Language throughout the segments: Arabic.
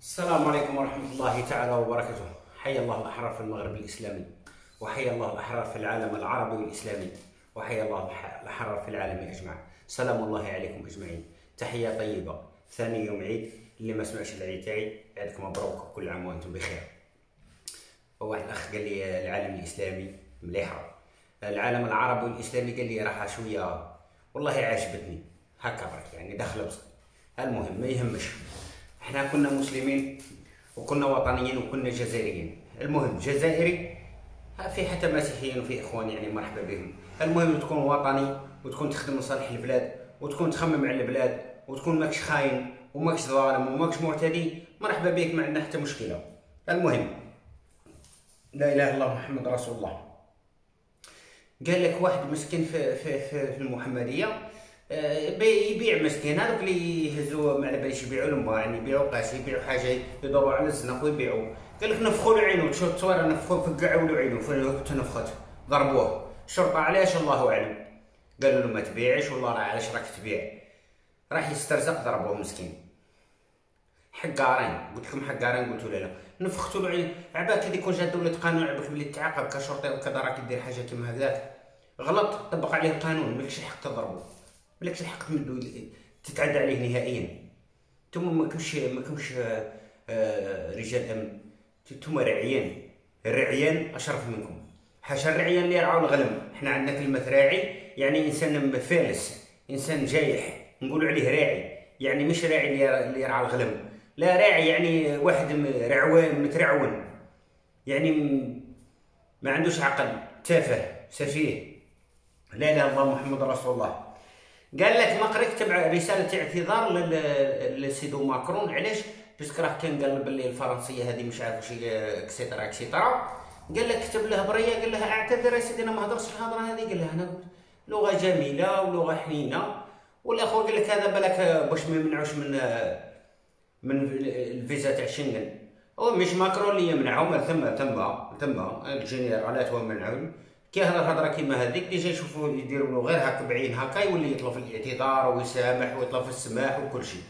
السلام عليكم ورحمة الله تعالى وبركاته. حيا الله الأحرار في المغرب الإسلامي وحيا الله الأحرار في العالم العربي والإسلامي وحيا الله الأحرار في العالم أجمع سلام الله عليكم أجمعين. تحية طيبة. ثاني يوم عيد. اللي ما سمعش العيد تاعي عيدكم مبروك كل عام وأنتم بخير. واحد الأخ قال لي العالم الإسلامي مليحة. العالم العربي والإسلامي قال لي راح شوية والله عجبتني هكا برك يعني داخلة بصح. المهم ما يهمش. إحنا كنا مسلمين وكنا وطنيين وكنا جزائريين. المهم جزائري في حتى مسيحيين وفي إخوان يعني مرحبا بهم. المهم تكون وطني وتكون تخدم لصالح البلاد وتكون تخمم على البلاد وتكون ماكش خاين وماكش ظالم وماكش معتدي. مرحبا بك ما عندنا حتى مشكلة. المهم لا إله إلا الله محمد رسول الله. قال لك واحد مسكين في في في, المحمدية يبيع مسكين. هذوك اللي يهزوا ما على باليش يبيعوا لهم يعني يبيعوا قاش يبيعوا حاجة يدوروا على الزنق ويبيعوا. قال لك نفخوا له عينه تشوف التصويره نفخوا فقعوا له عينه تنفخت. ضربوه. الشرطه علاش؟ الله أعلم. قالوا له ما تبيعش والله راه علاش راك تبيع؟ راح يسترزق ضربوه مسكين. حقارين. قلت لكم حقارين قلتوا لا لا. نفختوا له عين عباك كي يكون جا دولة قانون عباك بلي تعاقب كشرطي وكذا راك دير حاجة كيما هكذاك. غلط طبق عليه القانون مالكش الحق تضربه. مالكش الحق تمدو تتعدى عليه نهائيا. أنتم ما كمش ما كمش آه، آه، رجال أمن. أنتم رعيان الرعيان أشرف منكم. حاشا الرعيان اللي يرعوا الغنم. إحنا عندنا كلمة راعي يعني إنسان فالس إنسان جايح نقولوا عليه راعي. يعني مش راعي اللي يرعى- الغنم. لا راعي يعني واحد رعوان مترعون. يعني ما عندوش عقل. تافه سفيه. لا إله إلا الله محمد رسول الله. قال لك مقري كتب رسالة اعتذار لسيدو ماكرون. علاش؟ parce que راه كان قال باللي الفرنسية هذه مش عارف شي et cetera et cetera قال لك كتب له برية قال لها اعتذر يا سيدي أنا ما هضرتش الهضرة هذه. قال لها أنا لغة جميلة ولغة حنينة. والآخر قال لك هذا بالك باش ما يمنعوش من من الفيزا تاع شنغن. هو مش ماكرون اللي يمنعهم ثم ثم ثم الجنرالات هو منعهم كي هذا الهضرة كيما هذيك déjà يشوفوا يديروا له غير هكا بعين هكا يولي يطلب الاعتذار ويسامح ويطلب السماح وكل شيء.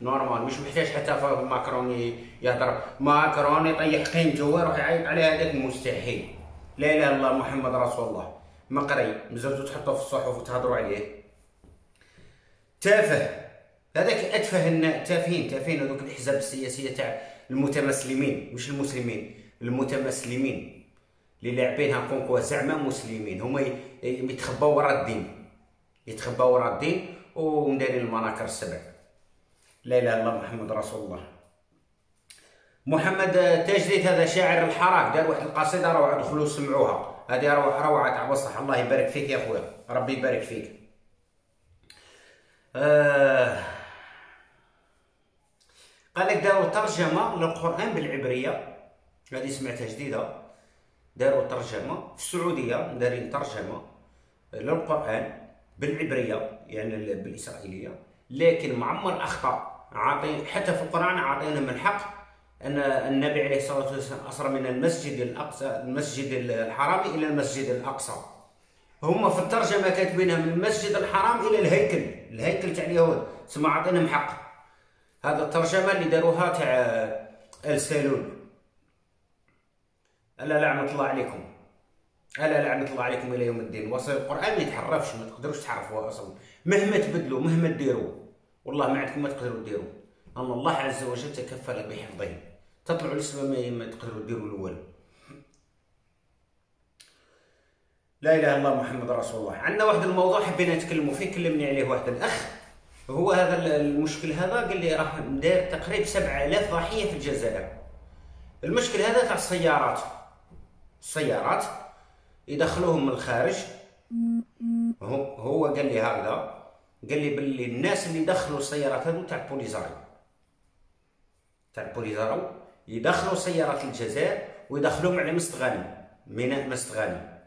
normal مش محتاج حتى ماكرون يهضر. ماكرون يطيح قيمته ويروح يعيط على هذاك مستحيل لا إله إلا الله محمد رسول الله. مقري مزالتوا تحطوه في الصحف وتهضروا عليه. تافه. هذاك أتفه تافهين تافهين هذوك الأحزاب السياسية تاع المتمسلمين. مش المسلمين المتمسلمين. اللي لاعبينها كونكوا زعما مسلمين. هما يتخباو ورا الدين. يتخباو ورا الدين ومدارين المناكر السبع لا إله إلا الله محمد رسول الله. محمد تجديد هذا شاعر الحراك. دار واحد القصيدة روعة دخلوا سمعوها. هذه روعه تاع بصح الله يبارك فيك يا خويا. ربي يبارك فيك. آه. قال لك داروا ترجمة للقرآن بالعبرية. هذه سمعتها جديدة. داروا ترجمة. في السعودية دارين ترجمة. للقرآن بالعبرية يعني ال- بالإسرائيلية. لكن معمر أخطأ. عاطي حتى في القرآن عاطينا من الحق أن النبي عليه الصلاة والسلام أسرى من المسجد الأقصى المسجد الحرام إلى المسجد الأقصى. هم في الترجمة كاتبينها من المسجد الحرام إلى الهيكل. الهيكل تاع اليهود. سما عاطينهم حق. هذا الترجمة اللي داروها تاع السالول ألا لعنه الله عليكم. ألا لعنه الله عليكم إلى يوم الدين. وصل القرآن ما يتحرفش ما تقدروش تحرفوه أصلا. مهما تبدلوا مهما ديروا والله ما عندكم ما تقدروا ديروا أن الله عز وجل تكفل بحفظه تطلعوا الاسم ما- تقدروا ديروا الأول. لا إله إلا الله محمد رسول الله. عندنا واحد الموضوع حبينا نتكلموا فيه كلمني عليه واحد الأخ. هو هذا ال- المشكل هذا؟ قال لي راه داير تقريبا 7000 ضحية في الجزائر. المشكل هذا تاع السيارات. السيارات يدخلوهم من الخارج. هو قال لي هكذا. قال لي باللي الناس اللي دخلوا السيارات هذو تاع بوليزاري تاع البوليزارو يدخلوا سيارات الجزائر ويدخلوهم على مستغانم ميناء مستغانم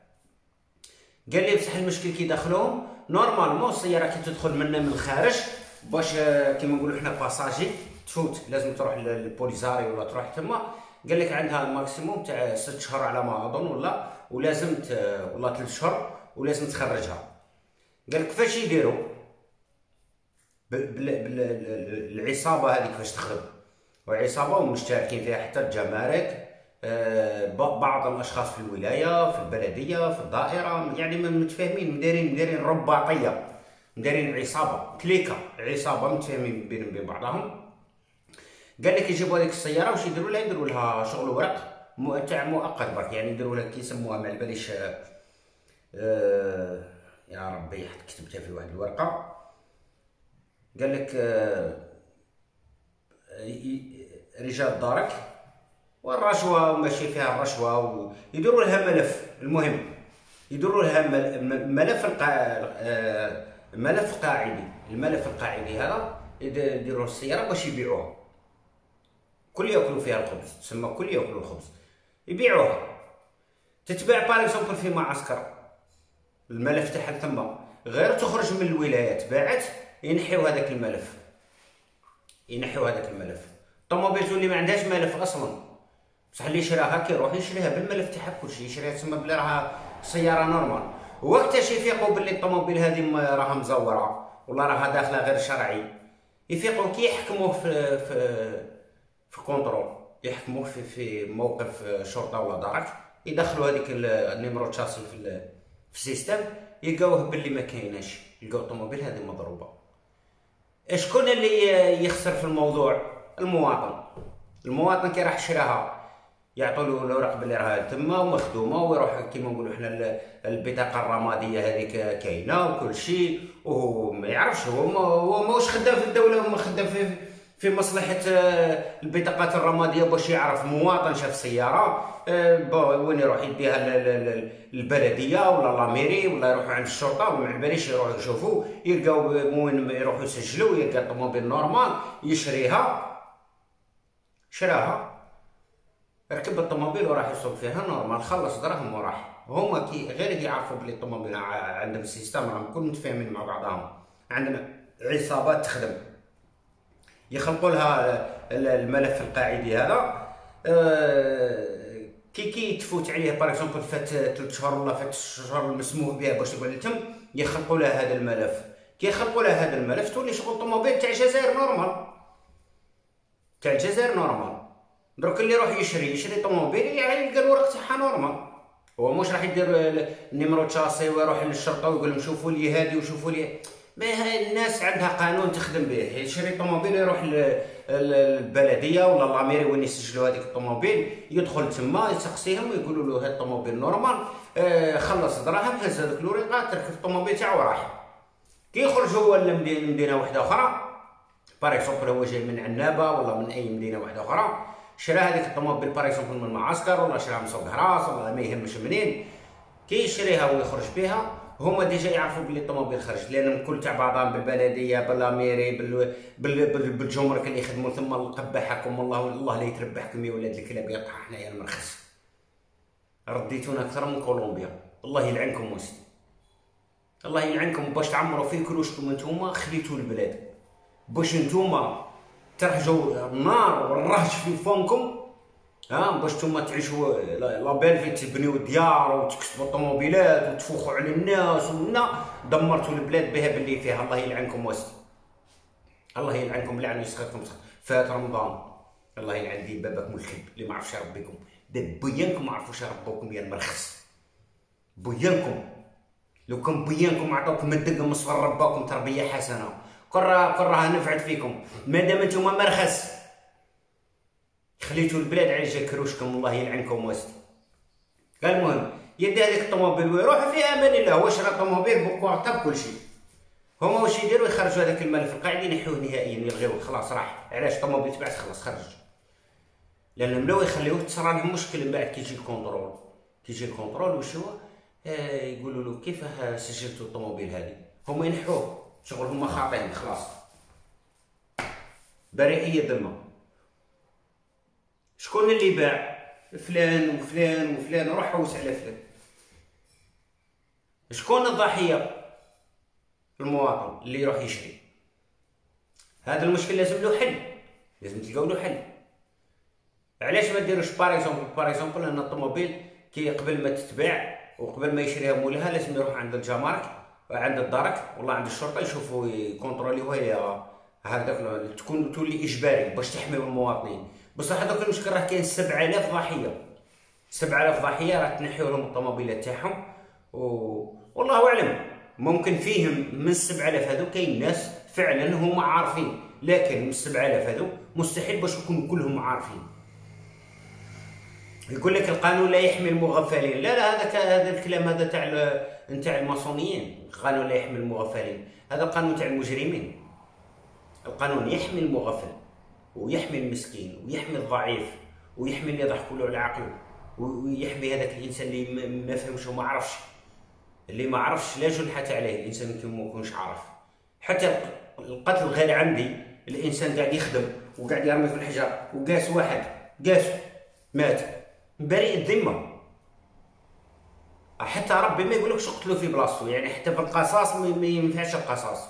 قال لي بصح المشكل كي دخلوهم normalement السياره كي تدخل منا من الخارج باش كيما نقولوا حنا passager تفوت. لازم تروح للبوليزاري ولا تروح تما. قال لك عندها ال maximum تاع ست شهور على ما أظن ولا ولازم ت... ولا ثلاث شهور ولازم تخرجها. قال لك كيفاش يديروا؟ بال- بال- بال- العصابة هذه كيفاش تخدم وعصابه ومشتركين فيها حتى الجمارك آه، بعض الأشخاص في الولاية في البلدية في الدائرة يعني متفاهمين مدارين مدارين رباطية مدارين عصابة كليكة عصابة متفاهمين بين بعضهم. قال لك يجيبوا هذيك السيارة واش يديروا لها؟ يديروا لها شغل ورق تاع مؤقت برك يعني يديروا لها كيسموها ما باليش آه يا ربي كتبتها في واحد الورقة. قال لك آه رجال دارك والرشوة وماشي فيها الرشوة ويديروا لها ملف. المهم يديروا لها ملف آه، ملف قاعدي. الملف القاعدي هذا يديروا السيارة باش يبيعوها كل ياكلوا فيها الخبز تسمى كل ياكلوا الخبز. يبيعوها. تتباع باغ اكزومبل في معسكر. الملف تاعها ثم غير تخرج من الولايات. باعت ينحيو هذاك الملف. ينحيو هذاك الملف. الطوموبيل تولي ما عندهاش ملف أصلا. بصح اللي شراها كيروح يشريها بالملف تاعها كلشي يشريها تسمى بلي راها سيارة normal. وقتاش يفيقوا باللي الطوموبيل هذه راها مزورة. ولا راها داخلة غير شرعي. يفيقوا كي يحكموه في في في contrôle يحكموه في في موقف شرطة ولا درك يدخلوا هذيك ال numéro châssis في في ال système يلقاوه باللي ما كايناش. يلقاو الطوموبيل هذه مضروبة. شكون اللي يخسر في الموضوع؟ المواطن. المواطن كي راح شراها يعطوا له الأوراق باللي راها تما ومخدومة ويروح كيما نقولوا حنا البطاقة الرمادية هذيك كاينة وكل شيء وهو ما يعرفش هو ما هو ماهوش خدام في الدولة هو خدام في في مصلحة آه، البطاقات الرمادية باش يعرف مواطن شاف سيارة آه، وين يروح يديها للبلديه ولا la mairie ولا يروحوا عند الشرطة وما باليش يروحوا يشوفوا يلقاو وين يروحوا يسجلوا يلقى الطوموبيل normal يشريها. شراها. ركب الطوموبيل وراح يسوق فيها normal خلص دراهم وراح. هما كي غير يعرفوا بلي الطوموبيل عندهم ال système راهم كل متفاهمين مع بعضهم. عندنا عصابات تخدم. يخلقوا لها الملف القاعدي هذا. أه كي كي تفوت عليه par exemple فات ثلاث شهور ولا فات شهور المسموح بها باش تقعد تم يخلقوا لها هذا الملف. كي يخلقوا لها هذا الملف تولي شغل طوموبيل تاع الجزائر normal تاع الجزائر normal درك اللي يروح يشري يشري طوموبيل يعني يلقى الورق تاعها normal هو مش راح يدير ال numéro châssis ويروح للشرطة ويقول لهم شوفوا لي هذه وشوفوا لي ما الناس عندها قانون تخدم به. يشري طوموبيل يروح للبلدية ولا la mairie وين يسجلوا هذيك الطوموبيل يدخل تما يسقسيهم ويقولوا له هذا الطوموبيل normal آه خلص دراهم هز هذوك الوريقات تركب الطوموبيل تاعو وراح. كي يخرج هو لمدينة واحدة أخرى. par exemple هو جاي من عنابة ولا من أي مدينة واحدة أخرى. شرا هذيك الطوموبيل par من معسكر ولا شراها من سوق هراس ولا ما يهمش منين. كي يشريها ويخرج بها هما déjà يعرفوا بلي الطوموبيل خرج لأن كل تاع بعضهم بالبلدية ب la mairie بال... بال... بالجمرك اللي يخدموا ثم قبحكم الله الله لا يتربحكم يا ولاد الكلاب يقطع حنايا المرخص. رديتونا أكثر من كولومبيا. الله يلعنكم وسط. الله يلعنكم باش تعمروا في كروشكم نتوما خليتوا البلاد. باش نتوما ترجعوا النار والرهج في فمكم ها باش نتوما تعيشوا لابيل في تبنيو ديار وتكسبوا طوموبيلات وتفوخوا على الناس ونا. دمرتوا البلاد بها باللي فيها. الله يلعنكم واسد الله يلعنكم. لعن يسخركم فات رمضان. الله يلعن دي بابكم الكلب اللي ما عرفش يربيكم. داب بيانكم ما عرفوش يربوكم يا المرخص. بيانكم. لو كان بيانكم عطاوكم الدقه مصفر رباكم تربية حسنة. كره كرها نفعت فيكم. مادام أنتم مرخص. خليتوا البلاد على جا كروشكم الله يلعنكم واسد قال المهم يدي هذيك الطوموبيل ويروح في أمان الله هو شرا طوموبيل بكوارتا بكل شيء. هما واش يديروا؟ يخرجوا هذاك الملف القاعد ينحوه نهائيا يلغيوه. خلاص راح. علاش؟ الطوموبيل تبعت خلاص خرج. لأن ملاو يخليوه تصرى لهم مشكل من بعد كي يجي contrôle. كي يجي ال contrôle واش هو؟ آه يقولوا له كيف سجلتوا الطوموبيل هذه؟ هما ينحوه. شغل هما خاطئين خلاص. بريئين ذمة. شكون اللي باع فلان وفلان وفلان؟ روح حوس على فلان. شكون الضحية؟ المواطن اللي يروح يشري. هذا المشكل لازم له حل. لازم تلقاو له حل. علاش ما ديروش par exemple أن الطوموبيل كي قبل ما تتباع وقبل ما يشريها مولها لازم يروح عند الجمارك عند الدرك والله عند الشرطة يشوفوا يكونتروليوها هي هذاك تكون تولي إجباري باش تحميو المواطنين. بصح هذاك المشكل راه كاين 7000 ضحيه 7000 ضحيه راه تنحيو لهم الطوموبيلات تاعهم. و... والله أعلم ممكن فيهم من 7000 هذو كاين ناس فعلا هما عارفين. لكن من 7000 هذو مستحيل باش يكونوا كلهم عارفين. يقول لك القانون لا يحمي المغفلين. لا لا هذا هذا الكلام هذا تاع نتاع الماسونيين. القانون لا يحمي المغفلين. هذا القانون تاع المجرمين. القانون يحمي المغفل. ويحمي المسكين ويحمي الضعيف ويحمي اللي ضحكوا له العقل ويحمي هذاك الإنسان اللي ما فهمش وما عرفش. اللي ما عرفش لا جنحة عليه الإنسان يمكن ما يكونش عارف. حتى القتل غير عمدي الإنسان قاعد يخدم وقاعد يرمي في الحجر وقاس واحد قاسو مات. بريء الذمة. حتى ربي ما يقولكش اقتلوا في بلاصتو يعني حتى في القصاص ما ينفعش القصاص.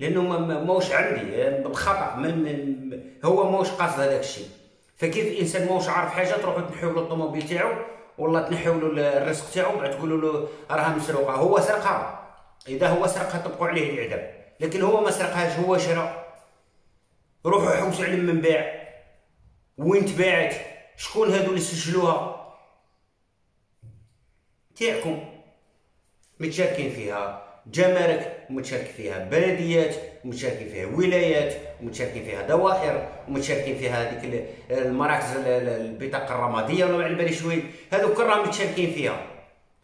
لأنه ماهوش عمدي بالخطا من هو ماهوش قاصد هذاك الشيء. فكيف الإنسان ماهوش عارف حاجة تروحوا تنحيو له الطوموبيل تاعو والله تنحيو له الرزق تاعو بعد تقولوا له راها مسروقة. هو سرقها. إذا هو سرقها طبقوا عليه الإعدام. لكن هو ما سرقهاش هو شرا روحوا حوسوا على من باع وين تباعت؟ شكون هادو اللي سجلوها؟ تاعكم. متشاركين فيها. جمارك متشارك فيها. بلديات متشاركين فيها ولايات متشاركين فيها دوائر متشاركين فيها هذيك المراكز البطاقة الرمادية ولا على بالي شوي. هذو كلهم متشاركين فيها.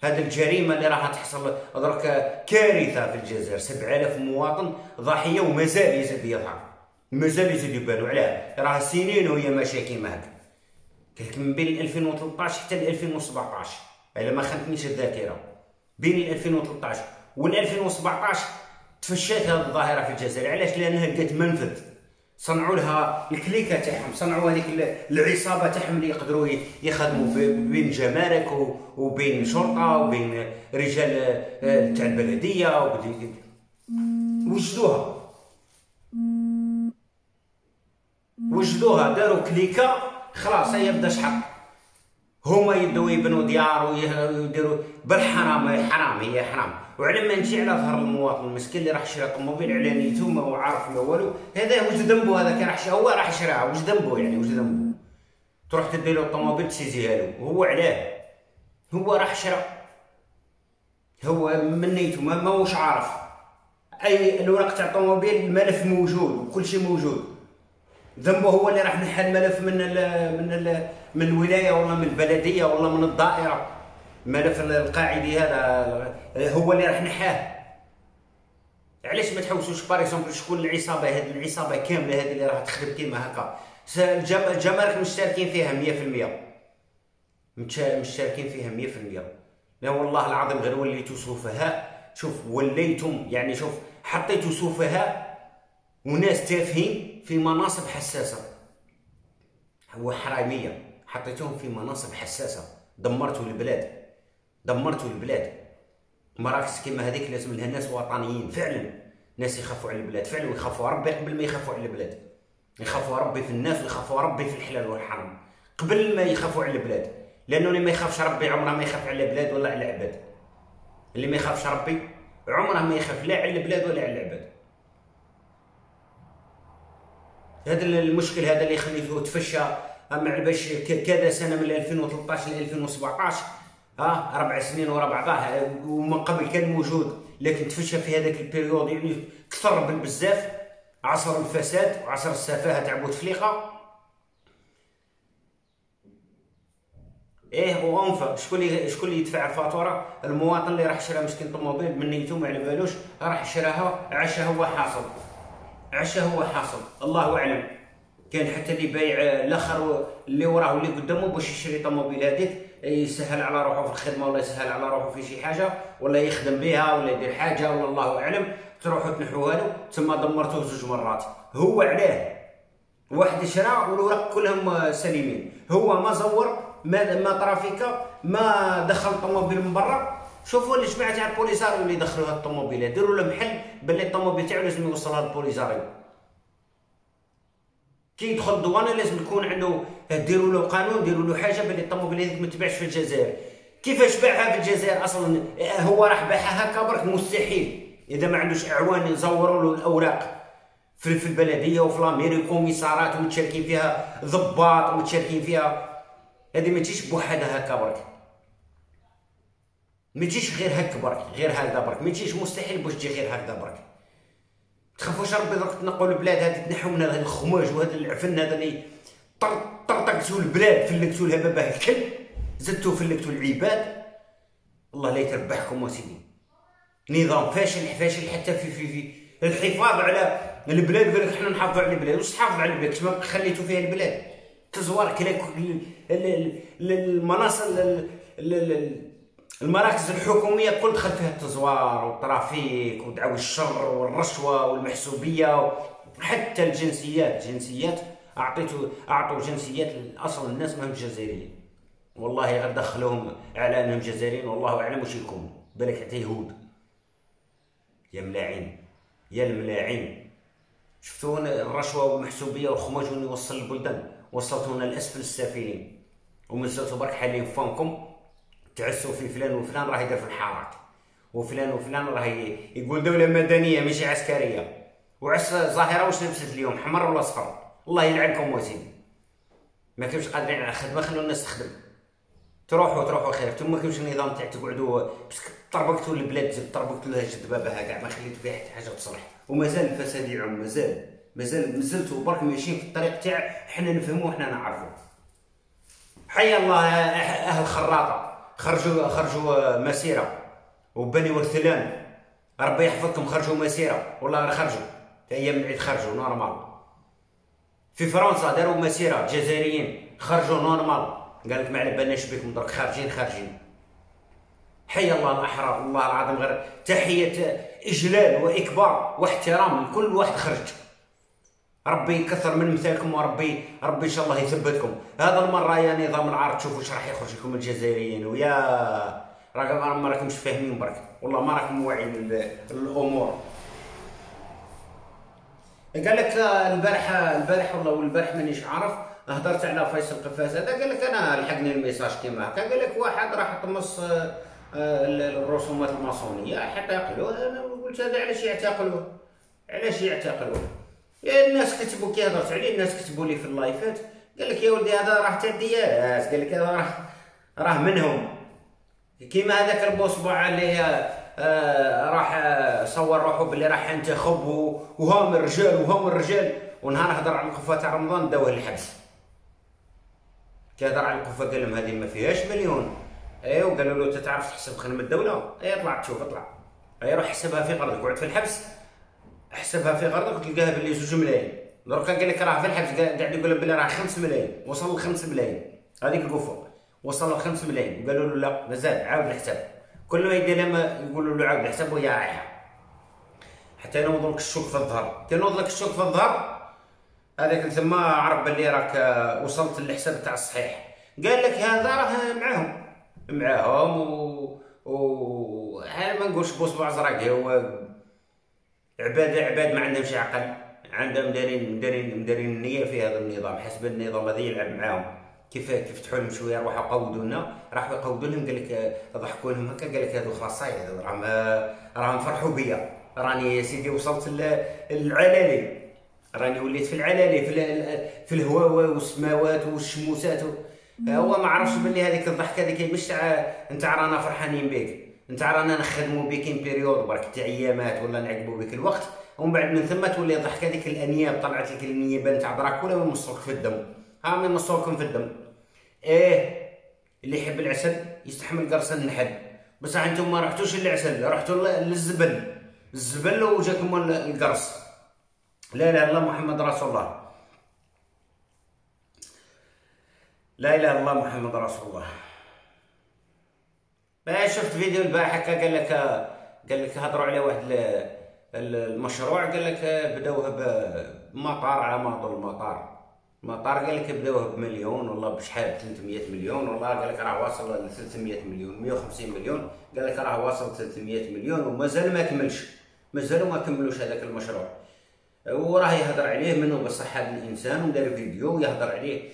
هذه الجريمة اللي راح تحصل درك كارثة في الجزائر. 7000 مواطن ضحية ومازال يزيد يظهر. مازال يزيد يبانوا علاه راه سنين وهي ماشية كيما هكا. من بين 2013 حتى 2017 الا ما خانتنيش الذاكرة. بين 2013 و 2017 تفشات هذه الظاهرة في الجزائر. علاش؟ لأنها لقات منفذ. صنعوا لها الكليكة تاعهم صنعوا هذيك العصابة تاعهم اللي يقدروا يخدموا بين جمارك وبين شرطة وبين رجال آه، تاع البلدية وجدوها. وجدوها داروا كليكة خلاص هي بدا شحط هما يبداو يبنوا ديار ويديروا بالحرام حرام هي حرام. وعلى ما نجي على ظهر المواطن المسكين اللي راح شرا طوموبيل على نيتو ما هو عارف ما والو هذا واش ذنبه هذا كان راح هو راح شراها واش ذنبه يعني واش ذنبه. تروح تدي له الطوموبيل تسيزيها له وهو علاه هو راح شرا هو من نيتو ما هوش عارف. أي الورق تاع الطوموبيل الملف موجود وكل شيء موجود. ذنبه هو اللي راح نحل ملف من ال من ال من الولاية ولا من البلدية ولا من الدائرة. ملف القاعدي هذا هو اللي راح نحاه. علاش ما تحوسوش بار شكون العصابة؟ هذه العصابة كاملة هذه اللي راح تخدم كيما هكا. الجمارك مشتركين فيها 100% مشتركين فيها 100% لا والله العظيم غير وليتو سفهاء شوف وليتم يعني شوف حطيتو سفهاء وناس تافهين. في مناصب حساسة. هو حرامية. حطيتوهم في مناصب حساسة. دمرتوا البلاد. دمرتوا البلاد. مراكز كيما هذيك لازم لها ناس وطنيين. فعلا. ناس يخافوا على البلاد. فعلا ويخافوا ربي قبل ما يخافوا على البلاد. يخافوا ربي في الناس ويخافوا ربي في الحلال والحرام. قبل ما يخافوا على البلاد. لأنه اللي ما يخافش ربي عمره ما يخاف على البلاد ولا على العباد. اللي ما يخافش ربي عمره ما يخاف لا على البلاد ولا على العباد. هذا المشكل هذا اللي خليته تفشى أما باش كذا سنة من 2013 ل 2017 ها أربع سنين ورا بعضها ومن قبل كان موجود لكن تفشى في هذاك البيريود يعني كثر بزاف. عصر الفساد وعصر السفاهة تاع بوتفليقه إيه وأنفا شكون شكون اللي يدفع الفاتورة؟ المواطن اللي راح شرا مسكين طوموبيل من نيتو ما على بالوش راح شراها عشا هو حاصل عشا هو حاصل. الله أعلم. كان حتى اللي بايع الأخر اللي وراه واللي قدامه باش يشري طوموبيل هذيك يسهل على روحه في الخدمة ولا يسهل على روحه في شي حاجة ولا يخدم بها ولا يدير حاجة ولا الله أعلم. تروحوا تنحوها له ثم دمرتوه زوج مرات. هو علاه واحد شرا والوراق كلهم سليمين. هو ما زور ما ما ترافيكا ما دخل الطوموبيل من برا. شوفوا الجماعه تاع البوليساريو اللي دخلوا هاد الطوموبيلات ديروا له محل باللي الطوموبيل تاعو لازم يوصلها للبوليساريو كي يدخل الدوانه لازم يكون عنده ديروا له قانون ديروا له حاجة باللي الطوموبيل هذيك ما تباعش في الجزائر. كيفاش باعها في الجزائر؟ أصلا هو راح باعها هكا برك مستحيل. إذا ما عندوش أعوان يزوروا له الأوراق. في في البلدية وفي لاميري كوميسارات ومتشاركين فيها ضباط ومتشاركين فيها. هذه ما تجيش بوحدها هكا برك. ما تجيش غير هكا برك غير هكذا برك. ما تجيش مستحيل باش تجي غير هكذا برك. تخافوش ربي درك تنقوا البلاد هذه تنحوا من هذا الخماج وهذا العفن هذا اللي طرطقتوا البلاد فلقتوا لها باباه الكل زدتوا فلقتوا العباد. الله لا يتربحكم وسيدي نظام فاشل فاشل حتى في في في الحفاظ على البلاد قال لك حنا نحافظوا على البلاد. واش تحافظ على البلاد كما خليتوا فيها البلاد. تزوير كلا المناصب المراكز الحكومية كل دخل فيها التزوير وال trafic ودعاوي الشر والرشوة والمحسوبية حتى الجنسيات. جنسيات اعطيتو أعطوا جنسيات لأصل الناس ما هم جزائريين. والله غير دخلوهم على أنهم جزائريين والله أعلم واش يكونوا بالك حتى يهود. يا ملاعين. يا الملاعين. شفتوا الرشوة والمحسوبية والخماج وين يوصل البلدان. وصلتونا لأسفل السافلين. ومازلتوا برك حالين فانكم تعسوا في فلان وفلان راه يدير في الحارات وفلان وفلان راه يقول دولة مدنية ماشي عسكرية. وعس ظاهرة واش لبست اليوم؟ حمر ولا صفر الله يلعنكم وسيدي ما كانش قادرين على الخدمه خلوا الناس تخدم تروحوا تروحوا خير. ما كاينش النظام تاع تقعدوا طربقتوا البلاد طربقتوا لها جد بابها كاع ما خليتوا فيها حتى حاجة تصلح. ومازال الفساد يعم مازال. مازال مازلتوا برك ماشيين في الطريق تاع حنا نفهموا وحنا نعرفوا. حي الله أهل خراطة. خرجوا خرجوا مسيرة. وبني ورثلان ربي يحفظكم خرجوا مسيرة. والله خرجوا. في أيام العيد خرجوا normal. في فرنسا داروا مسيرة جزائريين. خرجوا normal. قال لك ما على بالناش بكم درك خارجين خارجين. حي الله الأحرار والله العظيم غير تحية إجلال وإكبار واحترام لكل واحد خرج. ربي يكثر من مثالكم وربي ربي إن شاء الله يثبتكم. هذا المرة يا نظام العار تشوفوا واش راح يخرج لكم الجزائريين. ويا راكم ما راكمش فاهمين برك. والله ما راكم واعيين الأمور. قال لك البارح البارح والله والبارح مانيش عارف هضرت على فيصل قفاز هذا قال لك أنا لحقني ال message كيما هكا. قال لك واحد راح طمس آه، الرسومات الماسونية حتى يعتقلوه أنا قلت هذا علاش يعتقلوه علاش يعتقلوه الناس كتبوا كي هضرت عليه الناس كتبوا لي في اللايفات. قال لك يا ولدي هذا راه تاع الدياس قال لك هذا راه راه منهم. كيما هذاك البوصبع اللي آه راح صور روحه باللي راح ينتخب وهام الرجال وهام الرجال. ونهار هضر على القفه تاع رمضان داوه للحبس كيهضر على القفه قال لهم هذه ما فيهاش مليون. اي وقالوا له تعرف تحسب خدمة الدولة؟ أي طلع تشوف اطلع. أي روح حسبها في قرضك وعد في الحبس. حسبها في قرضك وتلقاها باللي زوج ملايين. دركا قال لك راه في الحبس قاعد يقول بلي راه 5 ملايين. وصل ل 5 ملايين. هذيك القفة. وصل ل 5 ملايين. وقالوا له لا مازال عاود الحساب. كل ما يدير لما يقولوا له عاود الحساب وهي رايحة. حتى ينوض لك الشوك في الظهر. كينوض لك الشوك في الظهر هذاك ثم عرف بلي راك وصلت للحساب تاع الصحيح. قال لك هذا راه معاهم. معاهم و و ما نقولش بوصبع زرق هو عباد عباد ما عندهمش عقل. عندهم دارين دارين دارين النيه في هذا النظام. حسب النظام هذا يلعب معاهم. كيف كيف لهم شوية راحوا قودوا لنا. راحوا يقودوا لهم قال لك ضحكوا لهم هكا. قال لك هذو خلاص راهم راهم فرحوا بيا. راني يا سيدي وصلت للعلالي راني وليت في العلالي في في الهواء والسماوات والشموسات هو ما عرفش باللي هذيك الضحكة هذيك مش تاع انت رانا فرحانين بك انت رانا نخدموا بك période برك تاع أيامات ولا نعقبوا بك الوقت ومن بعد من ثم تولي الضحكه هذيك الأنياب طلعت لك النياب نتاع دراكولا ويمصوك في الدم؟ ها من في الدم. إيه اللي يحب العسل يستحمل قرص النحل. بصح أنتم ما رحتوش للعسل رحتوا للزبل. الزبل وجاكم القرص. لا إله إلا الله محمد رسول الله. لا إله إلا الله محمد رسول الله. ما شفت فيديو البارح هكا قال لك قال لك هضروا على واحد المشروع قال لك بداوه بمطار على ما اظن المطار. المطار قال لك بداوه بمليون والله بشحال؟ 300 مليون والله. قال لك راه واصل ل 300 مليون 150 مليون. قال لك راه واصل 300 مليون ومازال ما كملش. مازالوا ما كملوش هذاك المشروع. وراه يهضر عليه منو بصح هذا الإنسان ودار فيديو يهضر عليه.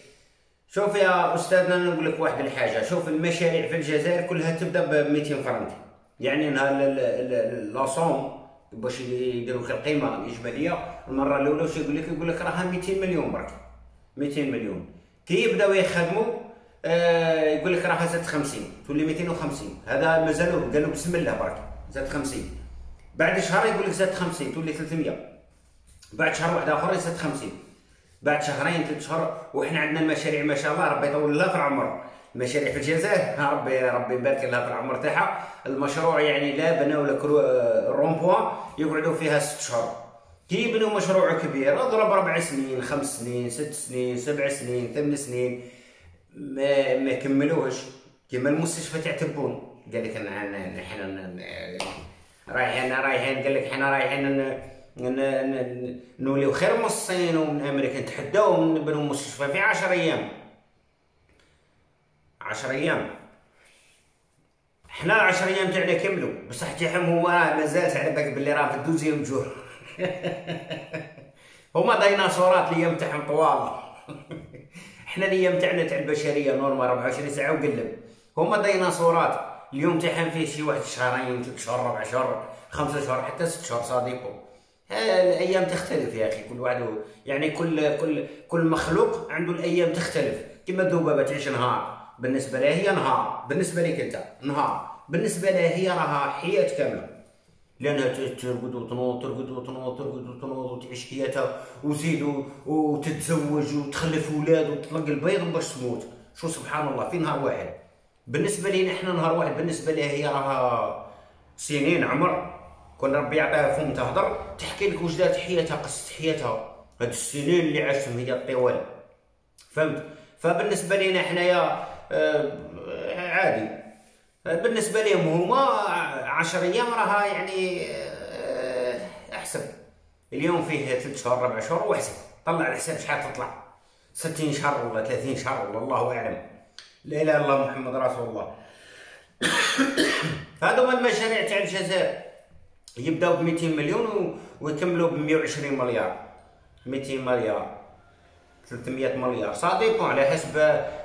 شوف يا استاذنا نقول لك واحد الحاجة. شوف المشاريع في الجزائر كلها تبدأ ب 200 فرنك. يعني نهار لاصوم باش يديروا لك القيمه الاجماليه المرة الأولى واش يقول لك؟ يقول لك راها 200 مليون برك. 200 مليون. كي يبداو يخدموا آه يقول لك راها زاد 50 تولي 250 هذا مازالوا قالوا بسم الله برك. زاد 50 بعد شهر يقول لك زاد 50 تولي 300 بعد شهر واحد آخر يزاد 50 بعد شهرين ثلاث شهور وحنا عندنا المشاريع ما شاء الله ربي يطول لها في العمر. المشاريع في الجزائر ربي ربي يبارك لها في العمر تاعها. المشروع يعني لا بناو لك رومبوا يقعدوا فيها ست شهور. كي يبنوا مشروع كبير اضرب أربع سنين خمس سنين ست سنين سبع سنين ثمان سنين. ما ما كملوهش. كيما المستشفى تاع تبون. قال لك انا حنا رايحين رايحين قال لك حنا رايحين نوليو خير من الصين ومن أمريكا. نتحداو نبنوا مستشفى في 10 أيام. 10 أيام. حنا 10 أيام تاعنا كملوا بصح تاعهم هما مازال على بالك باللي راه في الدوزيام جور هما ديناصورات الأيام تاعهم طوال. حنا الأيام تاعنا تاع البشرية نورمال 24 ساعة وقلب. هما ديناصورات. اليوم تاعهم فيه شي واحد شهرين ثلاث شهور ربع شهور خمسة شهور حتى ست شهور صديقو. الأيام تختلف يا أخي كل واحد يعني كل كل كل مخلوق عنده الأيام تختلف. كما الذبابه تعيش نهار بالنسبة لها هي نهار بالنسبة لك أنت نهار بالنسبة لها هي راها حياة كاملة. لأنها ترقد وتنوض ترقد وتنوض ترقد وتنوض وتعيش حياتها وزيد وتتزوج وتخلف أولاد وتطلق البيض باش تموت. شو سبحان الله في نهار واحد. بالنسبة لينا إحنا نهار واحد بالنسبة لها هي راها سنين عمر. كون ربي يعطيها فم تهضر تحكي لك واش دارت حياتها قصه حياتها. هاد السنين اللي عاشتهم هي الطوال. فهمت؟ فبالنسبة لينا حنايا آه عادي. بالنسبة لهم هما عشر أيام راها يعني آه احسب اليوم فيه ثلاث شهور ربع شهور واحسب طلع الحساب شحال تطلع؟ 60 شهر ولا 30 شهر ولا الله أعلم. لا إله إلا الله محمد رسول الله. هذا هما المشاريع تاع الجزائر يبداو ب 200 مليون ويكملوا ب 120 مليار. 200 مليار. 300 مليار. صاديقو على حسب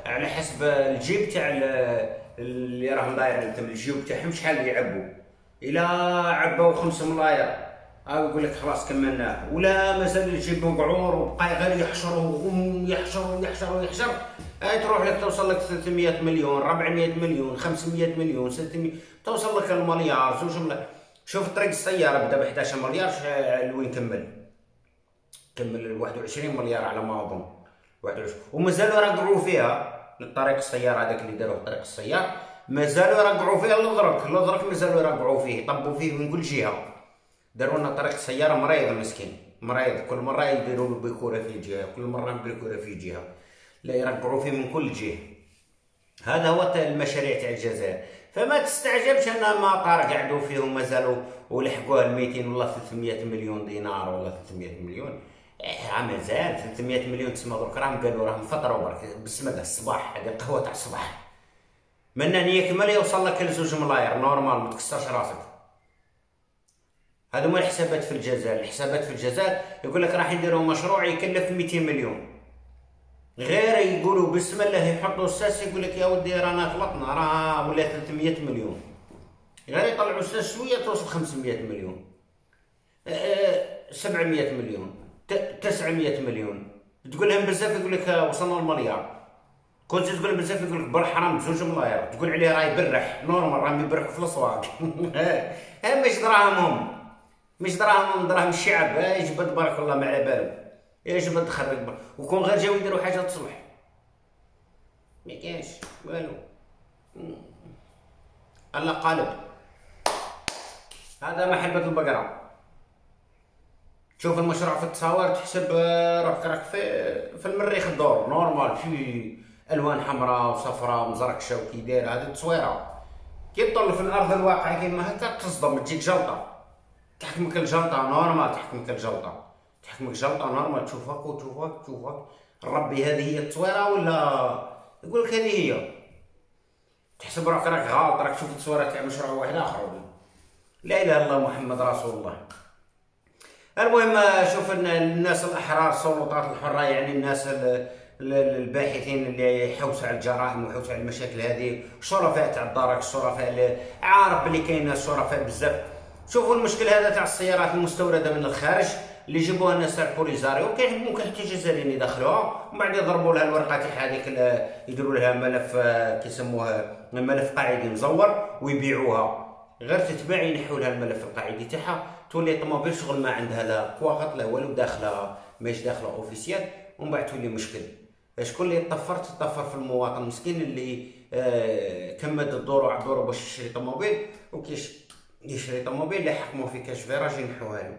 على حسب الجيب تاع اللي راهم دايرين تم الجيب تاعهم شحال يعبوا. إلى عبوا 5 ملاير. أو يقول لك خلاص كملناه. ولا مازال الجيب مقعور وبقى غير يحشر ويحشر ويحشر ويحشر أي تروح لك توصل لك 300 مليون 400 مليون 500 مليون 600 توصل لك المليار. زوج ملاير شوف طريق السيارة بدأ ب 11 مليار لوين كمل. كمل 21 مليار على ما أظن. 21 ومازالوا يرقعوا فيها. طريق السيارة هذاك اللي داروه طريق السيار مازالوا يرقعوا فيها الغرق الغرق مازالوا يرقعوا فيه طبوا فيه من كل جهة. داروا لنا طريق السيارة مريض مسكين مريض. كل مرة يديروا له بكوره في جهة. كل مرة بكوره في جهة. لا يرقعوا فيه من كل جهة. هذا هو المشاريع تاع الجزائر. فما تستعجبش أن المطار قعدوا فيهم مازالوا ولحقوها ال 200 ولا 300 مليون دينار ولا 300 مليون. راه مازال 300 مليون تسمى درك. راهم قالوا راهم فطروا برك. بسم الله الصباح هذه قهوة تاع الصباح. من أن يكمل يوصل لك لزوج ملاير. نورمال ما تكسرش راسك. هذو هما الحسابات في الجزائر الحسابات في الجزائر يقول لك راح يديروا مشروع يكلف 200 مليون. غير يقولوا بسم الله يحطوا الساس يقول لك يا ودي رانا غلطنا راه ولا 300 مليون. غير يطلعوا الساس شوية توصل 500 مليون. 700 مليون 900 مليون. تقول لهم بزاف يقول لك وصلنا المليار كنت تقول لهم بزاف يقول لك بالحرام زوج ملاير تقول عليه راه يبرح نورمال راهم يبرحوا في الأسواق. ها مش دراهمهم مش دراهم دراهم الشعب. يجبد بارك الله ما على بالو. يجب تخرج وكون غير جاو يديروا حاجة تصلح. ما كاينش. والو. الله قالب. هذا محبة البقرة. تشوف المشروع في التصاور تحسب روحك راك في في المريخ الدور. normal. في ألوان حمراء وصفراء ومزركشه وكي داير. هذه التصويره كي تطل في الأرض الواقع كيما هكا تصدم تجيك جلطة. تحكمك الجلطة. normal تحكمك الجلطة. تحكمك. جلطه normal تشوفك وتشوفك تشوفك. ربي هذه هي التصويرة ولا يقول لك هذه هي؟ تحسب روحك راك غلط راك تشوف التصويرة تاع مشروع واحد آخر. لا إله إلا الله محمد رسول الله. المهم شوف الناس الأحرار السلطات الحرة يعني الناس الباحثين اللي يحوسوا على الجرائم ويحوسوا على المشاكل هذه الشرفاء تاع الدرك الشرفاء عارف بلي كاين شرفاء بزاف. شوفوا المشكل هذا تاع السيارات المستوردة من الخارج. اللي جابوها الناس تاع البوليزاريو ممكن حتى الجزائريين يدخلوها ومن بعد يضربوا لها الورقة تاعها هذيك يديروا لها ملف كيسموه ملف قاعدي مزور ويبيعوها. غير تتباع ينحوا لها الملف القاعدي تاعها. تولي الطوموبيل شغل ما عندها لا كواغط لا والو داخلة ماهيش داخلة officiel ومن بعد تولي مشكل. شكون اللي يطفر تطفر في المواطن المسكين اللي آه كمد الدور الدور باش يشري طوموبيل. وكيش يشري طوموبيل اللي في كاش virage ينحوها له.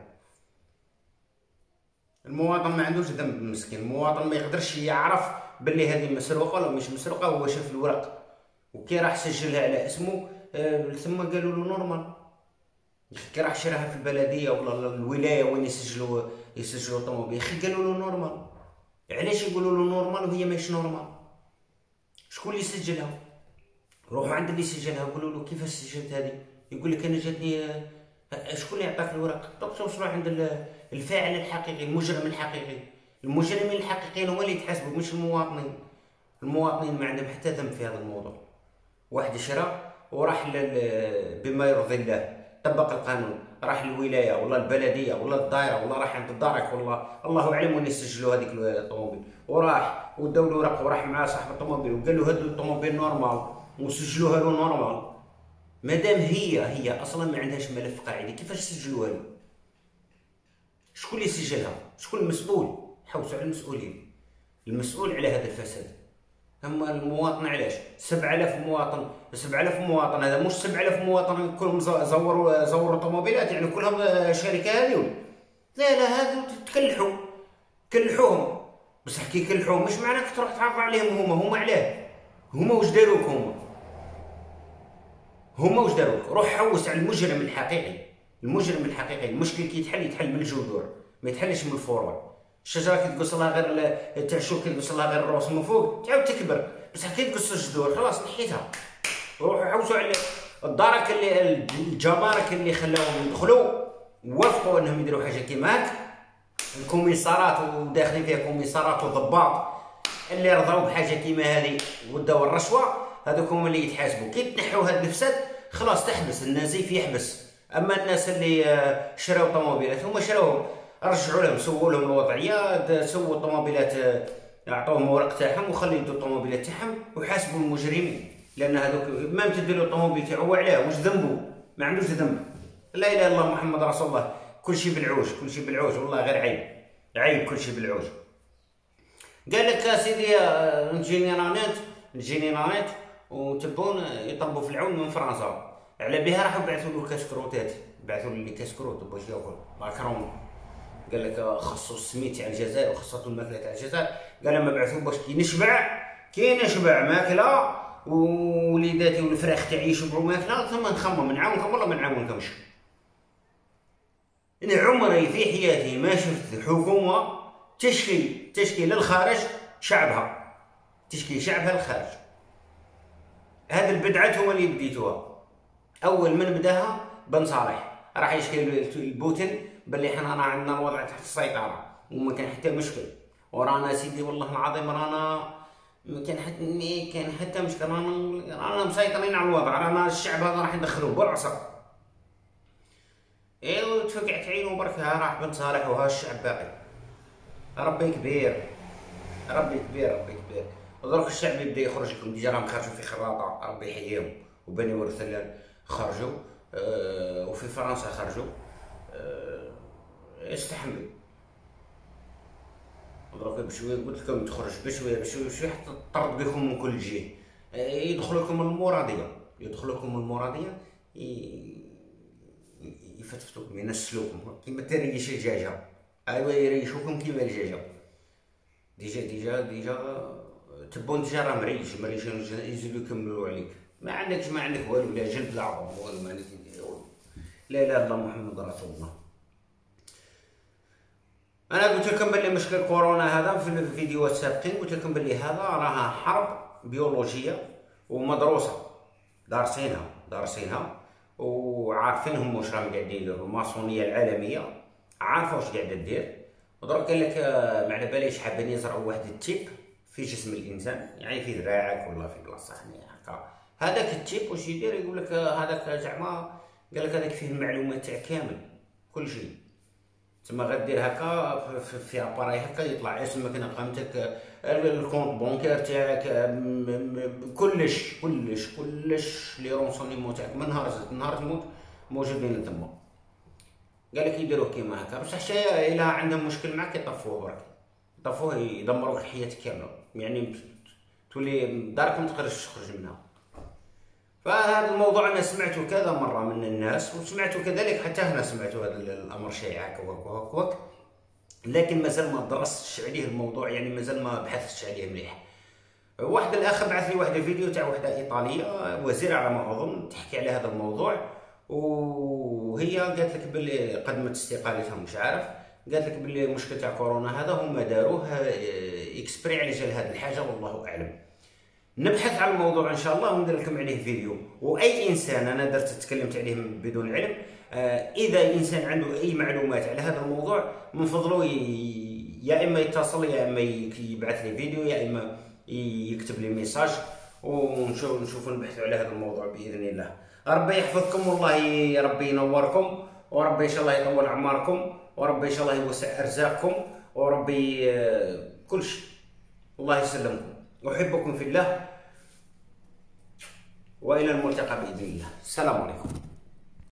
المواطن ما عندوش ذنب مسكين المواطن ما يقدرش يعرف باللي هذه مسروقة ولا مش مسروقة هو شاف الورق وكي راح سجلها على اسمه آه ثم قالوا له normal كي راح شراها في البلدية ولا الولاية وين يسجلوا يسجلوا الطوموبيل خي قالوا له normal علاش يقولوا له normal وهي ماهيش normal شكون اللي سجلها؟ روحوا عند اللي سجلها قولوا له كيفاش سجلت هذه؟ يقول لك أنا جاتني آه، شكون اللي عطاك الورق. طب توصلوا عند الفاعل الحقيقي المجرم الحقيقي. المجرمين الحقيقيين هما اللي يتحاسبوا مش المواطنين. المواطنين ما عندهم حتى ذنب في هذا الموضوع. واحد شرا وراح بما يرضي الله طبق القانون. راح الولايه ولا البلدية ولا الدائرة ولا راح عند الدرك ولا الله أعلم وين يسجلوا هذيك الطوموبيل. وراح وداو له ورق وراح مع صاحب الطوموبيل وقال له هدوا الطوموبيل normal وسجلوها له normal مادام هي هي أصلا ما عندهاش ملف قاعدي كيفاش سجلوها له شكون اللي سجلها؟ شكون المسؤول؟ حوسوا على المسؤولين. المسؤول على هذا الفساد. أما المواطن علاش؟ 7000 مواطن. 7000 مواطن هذا مش 7000 مواطن كلهم زوروا زوروا طوموبيلات يعني كلهم شركة هذه. لا لا هذو تكلحوا. كلحوهم. بصح كي كلحوهم مش معناك تروح تعرف عليهم هما. هما علاه هما واش داروك هما؟ هما واش داروك روح حوس على المجرم الحقيقي. المجرم الحقيقي المشكل كي يتحل يتحل من الجذور. ما يتحلش من الفروع. الشجرة كي تقص لها غير تاع الشوك كي تقص لها غير الروس من فوق تعاود تكبر. بصح كي تقص الجذور خلاص نحيتها روحوا حوسوا على الدرك اللي الجمارك اللي خلاوهم يدخلوا. وافقوا إنهم يديروا حاجة كيما هاك. الكوميسارات وداخلين فيها كوميسارات وضباط. اللي رضاو بحاجة كيما هذه وداو الرشوة. هذوك هما اللي يتحاسبوا. كي تنحوا هذا الفساد خلاص تحبس. النزيف يحبس. أما الناس اللي آه، شراو طوموبيلات هما شراو رجعوا لهم سووا لهم الوضعية سووا الطوموبيلات آه، اعطوهم الورق تاعهم وخليوا يدوا الطوموبيلات تاعهم وحاسبوا المجرمين. لأن هذوك ما تديروا الطوموبيل تاعو علاه واش ذنبه؟ ما عندوش ذنب. لا إله إلا الله محمد رسول الله. كل شيء بالعوج كل شيء بالعوج. والله غير عيب. عيب كل شيء بالعوج. قال لك سيدي آه، نجيني رانيت. وتبون يطلبوا في العون من فرنسا. على بها راحوا بعثوا له كاسكروتات. بعثوا لي كاسكروت باش ياكل. ماكرون قال لك خصو السميت تاع الجزائر وخصته الماكلة تاع الجزائر. قال لما بعثوا باش كي نشبع كي نشبع ماكلة ووليداتي والفراخ تاعي يشبعوا ماكلة ثم نخمم نعاونكم ولا ما نعاونكمش؟ أنا عمري في حياتي ما شفت حكومة تشكي تشكي للخارج شعبها. تشكي شعبها للخارج. هذه البدعات هما اللي بديتوها. أول من بداها بن صالح. راح يشكي البوتين باللي حنا راه عندنا الوضع تحت السيطرة وما كان حتى مشكل. ورانا سيدي والله العظيم رانا ما كان حتى كان حتى مشكل. رانا رانا مسيطرين على الوضع. رانا الشعب هذا راح يدخلوه بالعصر. ايوا تفقعت عينه برك ها راح بن صالح وها الشعب باقي. ربي كبير. ربي كبير ربي. ودروك الشعب يبدا يخرج لكم ديجا راهم خرجوا في خراطه ربي يحييهم وبني ورثلان خرجوا آه وفي فرنسا خرجوا. آه استحملوا دروك بشوية قلت لكم تخرج بشوية بشوية بشوية حتى تطرد بكم من كل جهة. آه يدخل لكم المراديه يدخل لكم المراديه يفتفتوكم ينسلوكم. كيما تريش الدجاجه ايوا يريشوكم كيما الدجاجه déjà déjà déjà تبون راه مريش مريش يزيدو يكملوا عليك. ما عندكش ما عندك والو لا جلد لا عظم والو ما عندك لا إله إلا الله محمد رسول الله. أنا قلت لكم بلي مشكل كورونا هذا في الفيديوهات السابقين قلت لكم بلي هذا راها حرب بيولوجية ومدروسة. دارسينها دارسينها وعارفين هم واش راهم قاعدين يديروا. الماسونيه العالمية عارفة واش قاعدة دير ودرك قال لك ما على باليش حابين يزرعوا واحد التيب؟ في جسم الإنسان يعني في ذراعك ولا في بلاصه هكا هذاك ال type واش يدير؟ يقول لك هذاك زعما قال لك هذاك فيه المعلومات تاع كامل كل شيء. تما غدير هكا في appareil هكا يطلع اسمك رقمتك ال compte bancaire تاعك كلش كلش كلش les renseignements تاعك من نهار نهار تموت موجودين تما. قال لك يديروه كيما هكا. بصح شي إلا عندهم مشكل معك يطفوه برك. يطفوه يدمروك حياتك كاملة. يعني تولي دارك ما تقدرش تخرج منها. فهذا الموضوع أنا سمعته كذا مرة من الناس وسمعته كذلك حتى هنا سمعته هذا الأمر شائع كوك وهك وهك لكن مازال ما درستش عليه الموضوع يعني مازال ما بحثتش عليه مليح. واحد الاخ بعث لي واحد الفيديو تاع وحدة إيطالية وزيره على ما أظن تحكي على هذا الموضوع. وهي قالت لك باللي قدمت استقالتها مش عارف. قالت لك باللي المشكل تاع كورونا هذا هما داروه exprès على جال هذه الحاجة والله أعلم. نبحث على الموضوع إن شاء الله وندير لكم عليه فيديو. وأي إنسان أنا درت تكلمت عليه بدون علم آه، إذا إنسان عنده أي معلومات على هذا الموضوع من فضله يا إما يتصل يا إما يبعث لي فيديو يا إما يكتب لي message ونشوف نشوف نبحثوا على هذا الموضوع بإذن الله. ربي يحفظكم والله ربي ينوركم وربي إن شاء الله يطول اعماركم وربي إن شاء الله يوسع أرزاقكم وربي آه، كل شيء. الله يسلمكم. أحبكم في الله وإلى الملتقى بإذن الله. السلام عليكم.